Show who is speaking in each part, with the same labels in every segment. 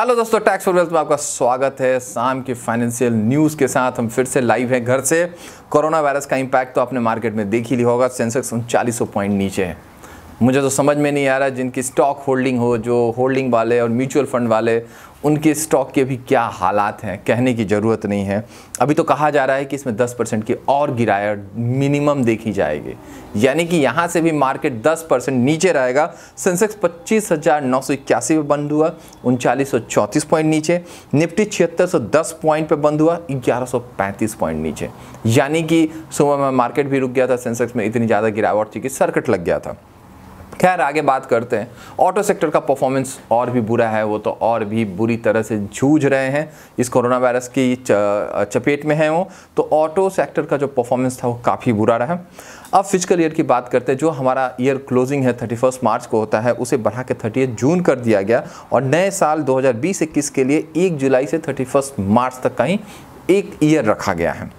Speaker 1: Hello दोस्तों, tax for wealth में आपका स्वागत है। शाम की फाइनेंशियल न्यूज़ के साथ हम फिर से लाइव हैं घर से। कोरोना वायरस का इम्पैक्ट तो आपने मार्केट में देख ही लिया होगा सेंसेक्स उनचालीस पॉइंट नीचे है। मुझे तो समझ में नहीं आ रहा जिनकी स्टॉक होल्डिंग हो, जो होल्डिंग वाले और म्यूचुअल फंड वाले, उनके स्टॉक के भी क्या हालात हैं, कहने की ज़रूरत नहीं है। अभी तो कहा जा रहा है कि इसमें 10 परसेंट की और गिरावट मिनिमम देखी जाएगी। यानी कि यहाँ से भी मार्केट 10 परसेंट नीचे रहेगा। सेंसेक्स पच्चीस हज़ार नौ सौ इक्यासी पर बंद हुआ, उनचालीस सौ चौंतीस पॉइंट नीचे। निफ्टी छिहत्तर सौ दस पॉइंट पर बंद हुआ, ग्यारह सौ पैंतीस पॉइंट नीचे। यानी कि सुबह में मार्केट भी रुक गया था सेंसेक्स में इतनी ज़्यादा गिरावट थी कि सर्किट लग गया था। खैर, आगे बात करते हैं। ऑटो सेक्टर का परफॉर्मेंस और भी बुरा है, वो तो और भी बुरी तरह से जूझ रहे हैं। इस कोरोना वायरस की चपेट में है वो। तो ऑटो सेक्टर का जो परफॉर्मेंस था, वो काफ़ी बुरा रहा। अब फ़िज़िकल ईयर की बात करते हैं, जो हमारा ईयर क्लोजिंग है थर्टी फ़र्स्ट मार्च को होता है, उसे बढ़ा के थर्टी जून कर दिया गया। और नए साल 2020-21 के लिए 1 जुलाई से थर्टी मार्च तक का ही एक ईयर रखा गया है।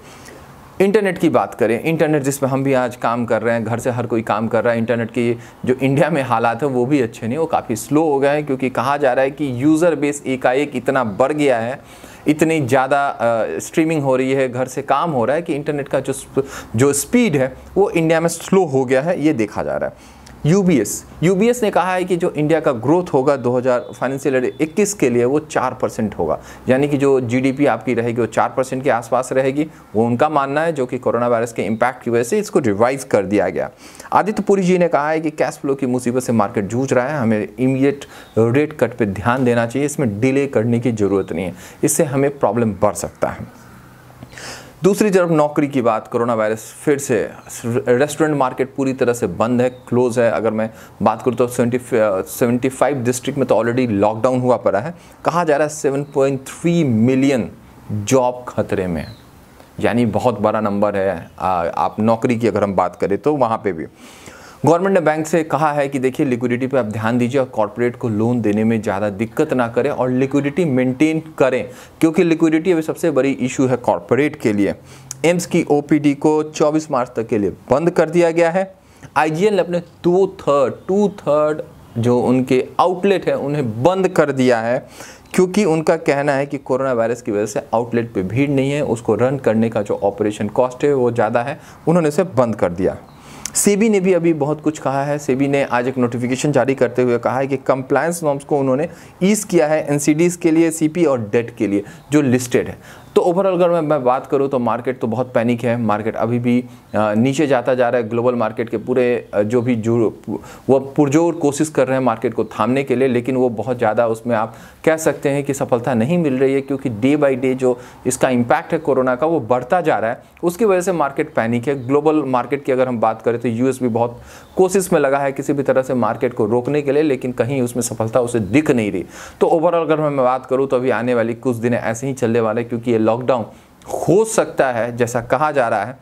Speaker 1: इंटरनेट की बात करें, इंटरनेट जिसमें हम भी आज काम कर रहे हैं, घर से हर कोई काम कर रहा है, इंटरनेट की जो इंडिया में हालात है, वो भी अच्छे नहीं, वो काफ़ी स्लो हो गए हैं, क्योंकि कहा जा रहा है कि यूज़र बेस एकाएक इतना बढ़ गया है, इतनी ज़्यादा स्ट्रीमिंग हो रही है, घर से काम हो रहा है कि इंटरनेट का जो जो स्पीड है, वो इंडिया में स्लो हो गया है, ये देखा जा रहा है। यूबीएस यूबीएस ने कहा है कि जो इंडिया का ग्रोथ होगा 2000 फाइनेंशियल ईयर 21 के लिए वो चार परसेंट होगा। यानी कि जो जीडीपी आपकी रहेगी वो चार परसेंट के आसपास रहेगी। वो उनका मानना है, जो कि कोरोना वायरस के इम्पैक्ट की वजह से इसको रिवाइज कर दिया गया। आदित्य पुरी जी ने कहा है कि कैश फ्लो की मुसीबत से मार्केट जूझ रहा है। हमें इमीडिएट रेट कट पर ध्यान देना चाहिए। इसमें डिले करने की ज़रूरत नहीं है। इससे हमें प्रॉब्लम बढ़ सकता है। दूसरी तरफ़ नौकरी की बात कोरोना वायरस फिर से रेस्टोरेंट मार्केट पूरी तरह से बंद है क्लोज है। अगर मैं बात करूँ तो सेवेंटी सेवेंटी फाइव डिस्ट्रिक्ट में तो ऑलरेडी लॉकडाउन हुआ पड़ा है। कहा जा रहा है seven point three million job खतरे में। यानी बहुत बड़ा नंबर है। आ, आप नौकरी की अगर हम बात करें तो वहाँ पे भी। गवर्नमेंट ने बैंक से कहा है कि देखिए लिक्विडिटी पे आप ध्यान दीजिए और कॉरपोरेट को लोन देने में ज़्यादा दिक्कत ना करें और लिक्विडिटी मेंटेन करें, क्योंकि लिक्विडिटी अभी सबसे बड़ी इशू है कॉरपोरेट के लिए। एम्स की ओपीडी को 24 मार्च तक के लिए बंद कर दिया गया है। आईजीएल ने अपने टू थर्ड टू थर्ड जो उनके आउटलेट हैं, उन्हें बंद कर दिया है, क्योंकि उनका कहना है कि कोरोना वायरस की वजह से आउटलेट पे भीड़ नहीं है, उसको रन करने का जो ऑपरेशन कॉस्ट है, वो ज़्यादा है, उन्होंने इसे बंद कर दिया। सेबी ने भी अभी बहुत कुछ कहा है। सेबी ने आज एक नोटिफिकेशन जारी करते हुए कहा है कि कंप्लायंस नॉर्म्स को उन्होंने ईज किया है एनसीडीज के लिए सीपी और डेट के लिए जो लिस्टेड है। तो ओवरऑल अगर मैं, मैं बात करूँ तो मार्केट तो बहुत पैनिक है। मार्केट अभी भी नीचे जाता जा रहा है। ग्लोबल मार्केट के पूरे जो भी जो वो पुरजोर कोशिश कर रहे हैं मार्केट को थामने के लिए लेकिन वो बहुत ज़्यादा उसमें आप कह सकते हैं कि सफलता नहीं मिल रही है क्योंकि डे बाई डे जो इसका इम्पैक्ट है कोरोना का वो बढ़ता जा रहा है। उसकी वजह से मार्केट पैनिक है। ग्लोबल मार्केट की अगर हम बात करें तो यूएस भी बहुत कोशिश में लगा है किसी भी तरह से मार्केट को रोकने के लिए, लेकिन कहीं उसमें सफलता उसे दिख नहीं रही। तो ओवरऑल अगर मैं बात करूँ तो अभी आने वाली कुछ दिन ऐसे ही चलने वाले क्योंकि ये लॉकडाउन हो सकता है, जैसा कहा जा रहा है,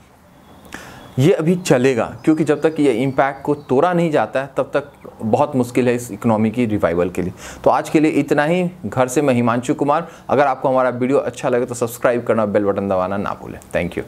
Speaker 1: ये अभी चलेगा, क्योंकि जब तक ये इम्पैक्ट को तोड़ा नहीं जाता है, तब तक बहुत मुश्किल है इस इकोनॉमी की रिवाइवल के लिए। तो आज के लिए इतना ही। घर से मैं हिमांशु कुमार। अगर आपको हमारा वीडियो अच्छा लगे तो सब्सक्राइब करना बेल बटन दबाना ना भूलें। Thank you